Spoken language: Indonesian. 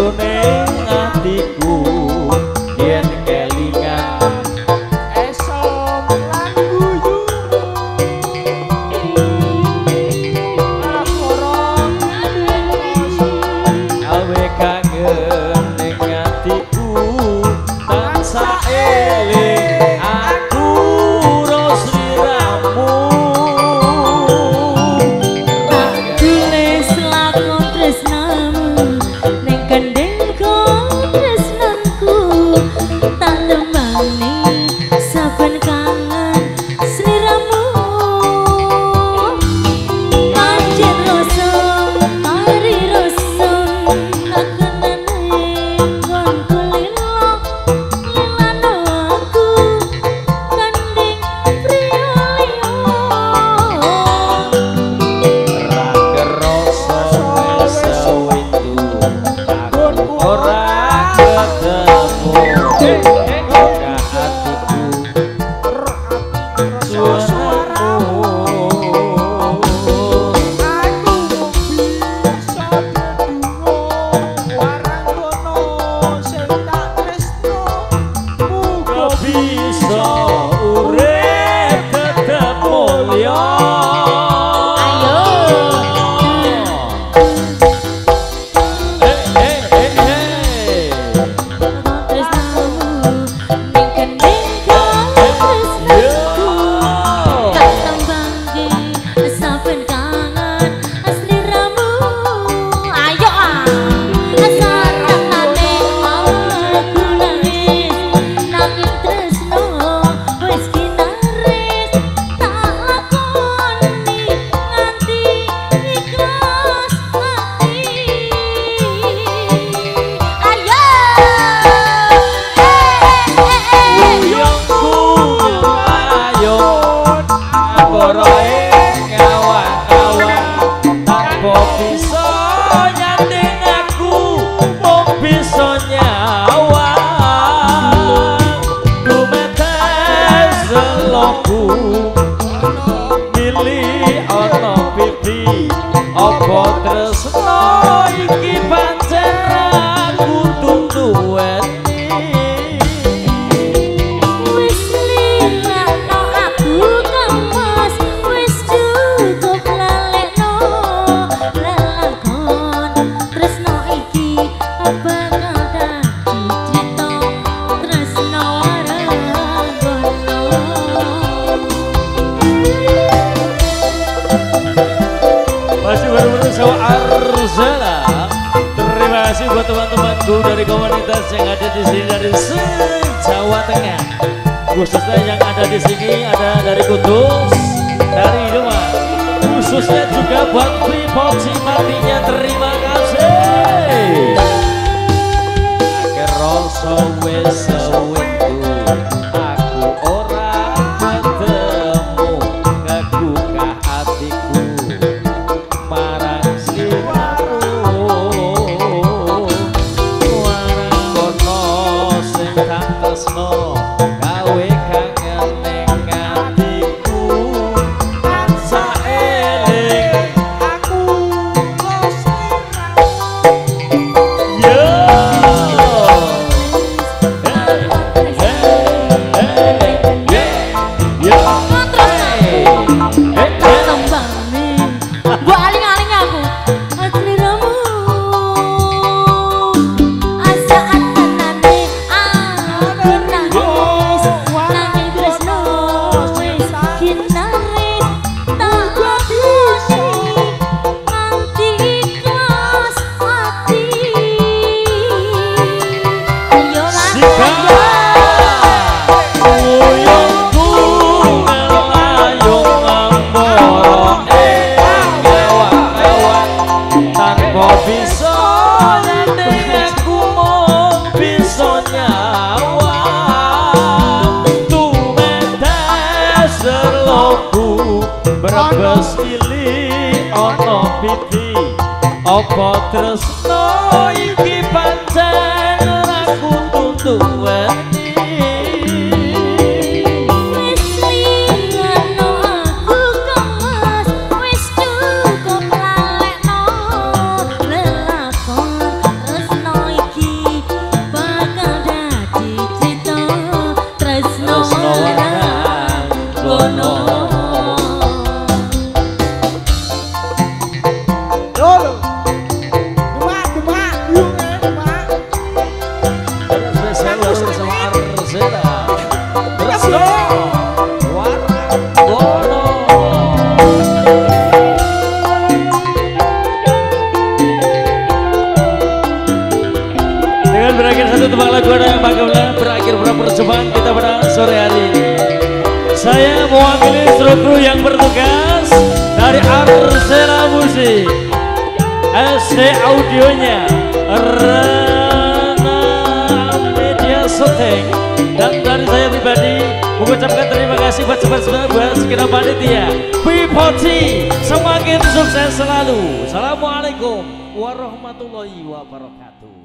জীবনে Bisa nyanding aku? Bisa nyawa? Rumahku seloku pilih ana bibi apa Oh, lagu dari komunitas yang ada di sini dari Jawa Tengah. Khususnya yang ada di sini ada dari Kudus, dari Jawa. Khususnya juga buat Freeport simpatinya teri Brebes ili ono piti apa tresno iki pancen? Aku tutup wet seluruh yang bertugas dari Arsena Musik ST Audionya Rana Media Shooting. Dan dari saya pribadi mengucapkan terima kasih buat sobat-sobat buat segenap panitia. B40 semakin sukses selalu. Assalamualaikum warahmatullahi wabarakatuh